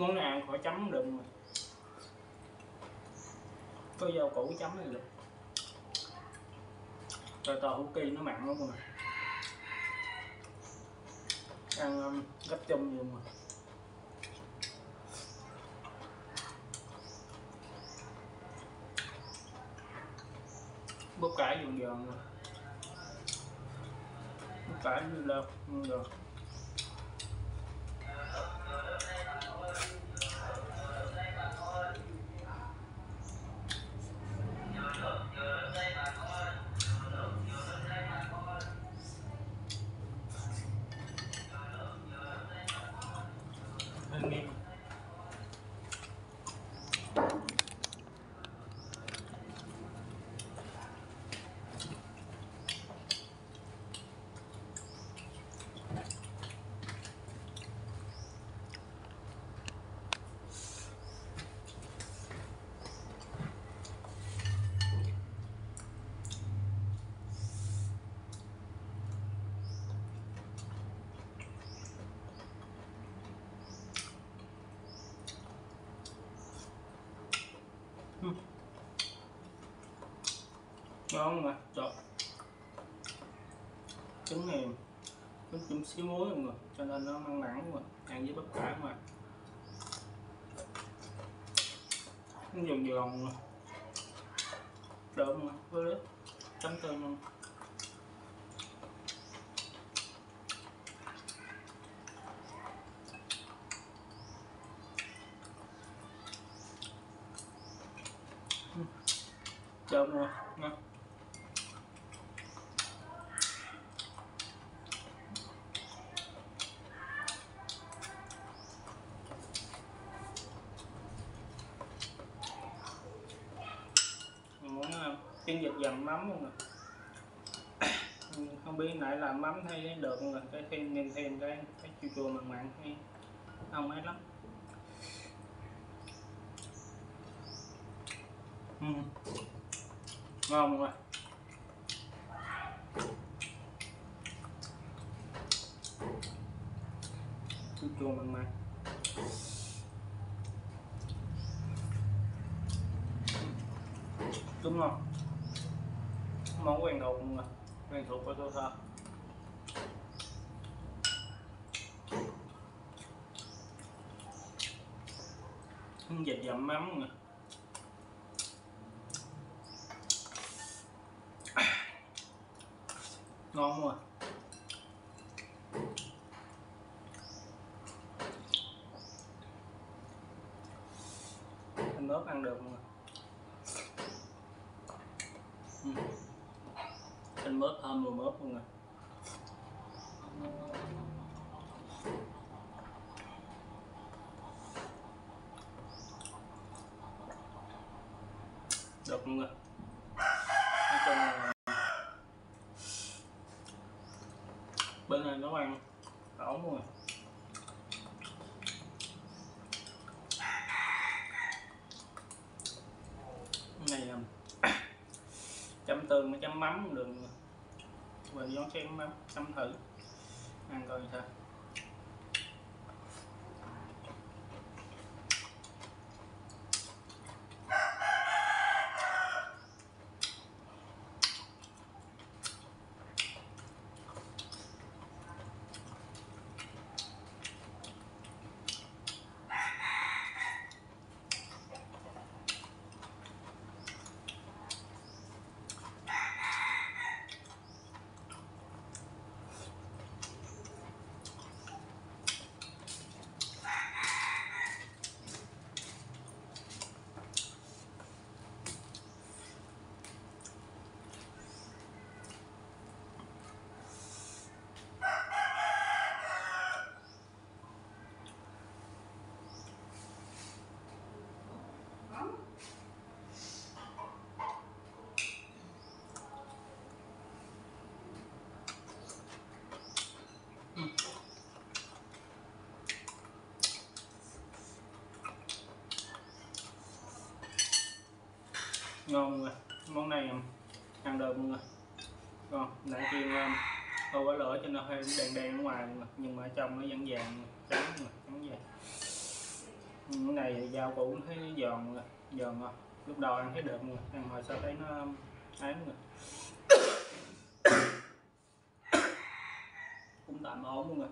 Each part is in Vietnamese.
món ăn khỏi chấm được mà. Có rau củ chấm này được. Rồi tò hủ kỳ nó mặn lắm rồi, ăn um, gấp chung nhiều mà. Bắp cải giòn giòn rồi bắp cải như lâu ngon rồi Hơi nghiêng ngon mà. Trời. Trứng này nó chút xíu muối luôn rồi à? cho nên nó mặn mặn rồi ăn với bắp cải mà nó giòn giòn mà đượm mà, với chấm tôm luôn chôm rồi ngon muốn uh, chân vịt dầm mắm luôn rồi không biết nãy làm mắm thấy được không rồi cái thêm nên thêm cái cái chua chua mặn mặn hay không ấy lắm. Ừ. ngon rồi chua chua mặn mặn. Đúng không? Món quen thuộc luôn à quen thuộc của tôi thôi dịch dầm mắm nè. Ngon quá anh ớt ăn được mà à? Mớp thơm mùi mớp luôn nè được luôn rồi nói chung là bên này nấu ăn ổn luôn rồi Cái này là chấm tương với chấm mắm cũng được xem xem thử. Ăn coi sao. Ngon rồi, món này ăn được luôn rồi. Ngon, nãy kia um, tôi có lửa cho nó hơi đèn đèn ở ngoài nhưng mà ở trong nó vẫn vàng trắng mà trắng vàng. Cái này thì dao củ thấy giòn rồi giòn rồi, lúc đầu ăn thấy được rồi ăn hồi sau thấy nó um, ám rồi. Cũng tạm ổn luôn rồi,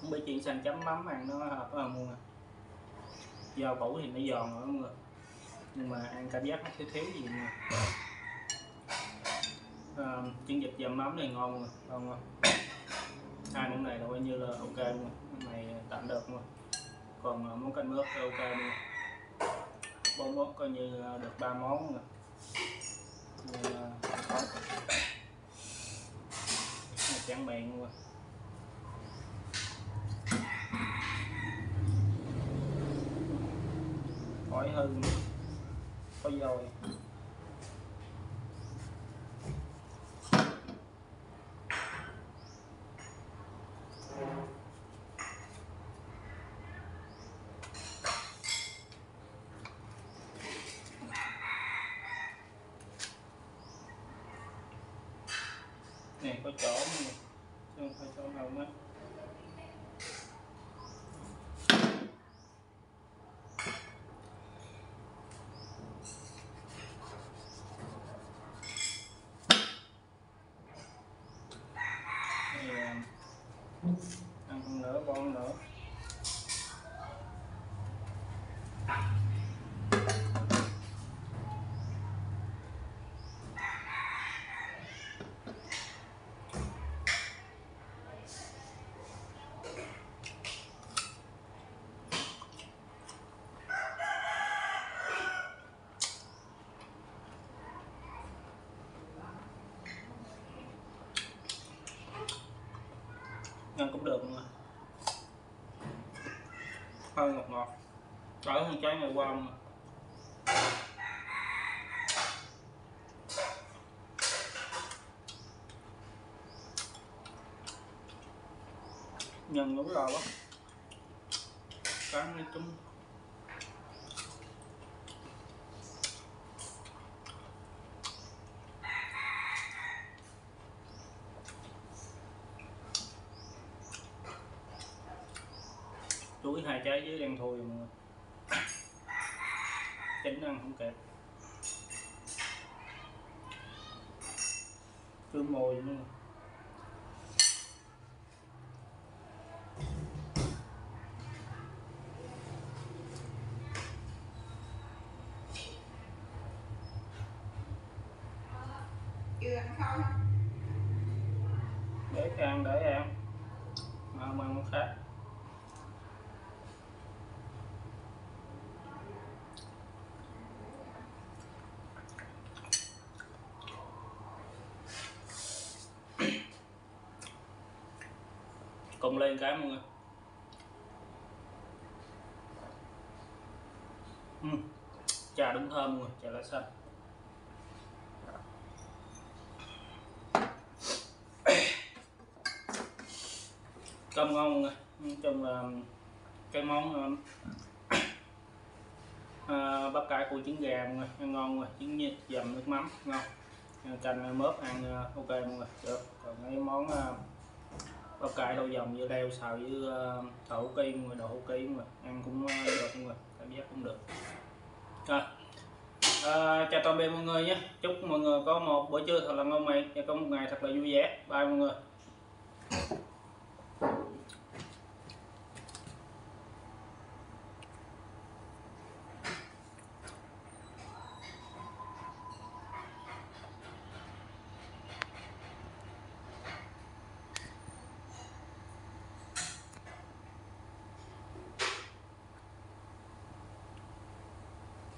không biết chuyện sang chấm mắm ăn nó hợp à, không luôn rồi. Dao củ thì nó giòn rồi mọi người nhưng mà ăn cảm giác nó thiếu thiếu gì nè à, trứng vịt dầm mắm này ngon rồi ngon rồi hai món này là coi như là ok luôn rồi này tạm được luôn còn ờ, món canh nước ok luôn bốn món coi như được ba món rồi. Nên, chẳng miệng luôn rồi khỏi hư có dồi này có chỗ nữa chứ không phải chỗ nào mất Thì, à, ăn con nữa bon nữa ăn cũng được mà hơi ngọt ngọt. Đỡ hơn trái ngày qua mà nhân đúng rồi quá. Cá nó trúng đuổi hai trái dưới đang thui rồi mọi người tính ăn không kịp cứ mồi luôn chưa ăn không để ăn để ăn mà không ăn món khác cùng lên cái mọi người. Ừ, uhm. trà đúng thơm rồi trà lá xanh cơm ngon mọi người nói chung là cái món à, bắp cải củ trứng gà mọi người ăn ngon rồi trứng như dầm nước mắm ngon. Canh mớp ăn ờ, ok mọi người được. Còn cái món à, có cải đậu dòng như leo xào với ờ, đậu thổ kỳ người đậu kỳ mọi ăn cũng ờ, được mọi người cảm giác cũng được. Rồi. À, chào tạm biệt mọi người nhé. Chúc mọi người có một buổi trưa thật là ngon miệng và có một ngày thật là vui vẻ. Bye mọi người.